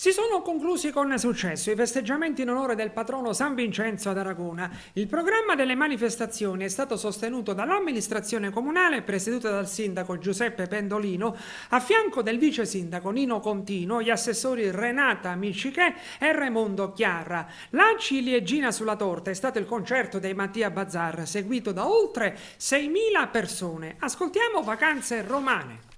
Si sono conclusi con successo i festeggiamenti in onore del patrono San Vincenzo ad Aragona. Il programma delle manifestazioni è stato sostenuto dall'amministrazione comunale, presieduta dal sindaco Giuseppe Pendolino, a fianco del vice sindaco Nino Contino, gli assessori Renata Miciche e Raimondo Chiarra. La ciliegina sulla torta è stato il concerto dei Mattia Bazar, seguito da oltre 6.000 persone. Ascoltiamo Vacanze Romane.